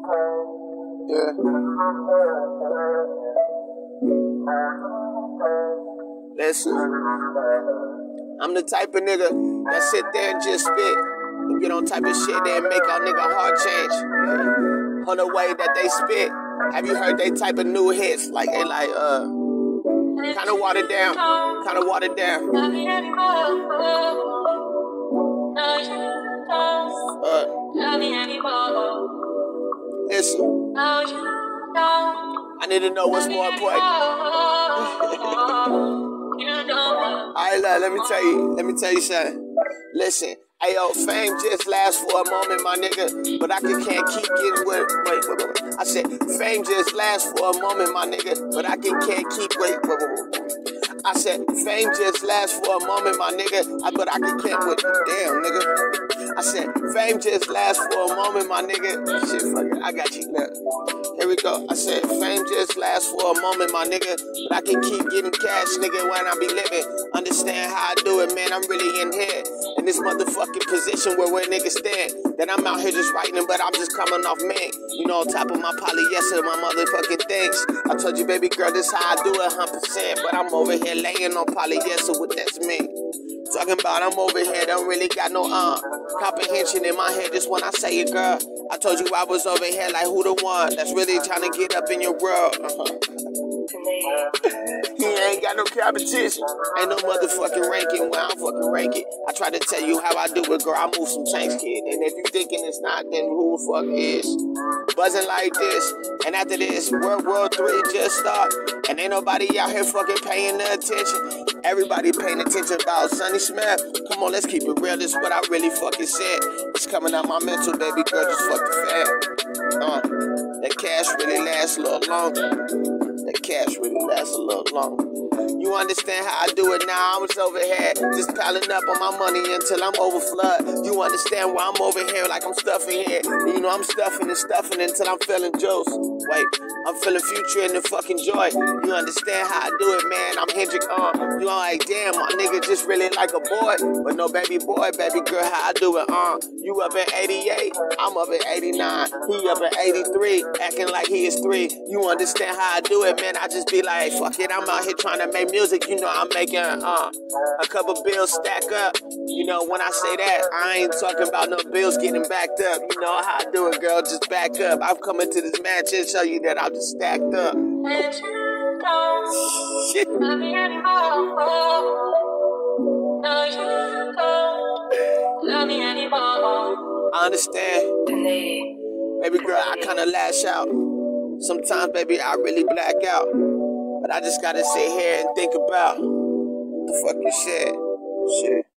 Yeah. Listen, I'm the type of nigga that sit there and just spit and get on type of shit that make our nigga heart change. On the way that they spit, have you heard they type of new hits? Like they like uh, kind of watered down, kind of watered down. Listen, I need to know what's more important. Alright, look, let me tell you, let me tell you something. Listen, hey yo, fame just lasts for a moment, my nigga, but I can, can't keep getting with. Wait, wait, wait, wait. I said, fame just lasts for a moment, my nigga, but I can, can't keep. Wait, wait, wait, wait. I said, fame just lasts for a moment, my nigga, I, but I can can't with. Damn, nigga. I said, fame just lasts for a moment, my nigga. Shit, fuck it, I got you. Look. Here we go. I said, fame just lasts for a moment, my nigga. But I can keep getting cash, nigga, when I be living. Understand how I do it, man. I'm really in here. In this motherfucking position where where niggas stand. That I'm out here just writing, but I'm just coming off man. You know, on top of my polyester, my motherfucking things. I told you, baby girl, this how I do it, 100%. But I'm over here laying on polyester, what that's me. Talking about I'm over here, don't really got no uh comprehension in my head just when I say it, girl. I told you I was over here like who the one that's really trying to get up in your world. he ain't got no competition. Ain't no motherfucking ranking where I'm fucking ranking. I try to tell you how I do it, girl. I move some chains, kid. And if you thinking it's not, then who the fuck is? Buzzing like this. And after this, World War Three just start. And ain't nobody out here fucking paying the attention. Everybody paying attention about Sunny Smith. Come on, let's keep it real. This is what I really fucking said. It's coming out my mental, baby girl. Just fuck the fat. Uh, that cash really lasts a little longer. That cash really lasts a little longer. You understand how I do it now? I was over here just piling up on my money until I'm over flood. You understand why I'm over here like I'm stuffing here? You know I'm stuffing and stuffing until I'm feeling juice. Wait, I'm feeling future and the fucking joy. You understand how I do it, man? I'm Hendrick on. You know like damn, my nigga just really like a boy, but no baby boy, baby girl. How I do it, uh? You up at 88, I'm up at 89. He up at 83, acting like he is three. You understand how I do it, man? I just be like, fuck it, I'm out here trying to make music. You know I'm making uh a couple bills stack up. You know when I say that, I ain't talking about no bills getting backed up. You know how I do it, girl. Just back up. I'm coming to this match and show you that I'm just stacked up. Shit. I understand. Baby girl, I kinda lash out. Sometimes, baby, I really black out. But I just gotta sit here and think about what the fuck you said. Shit.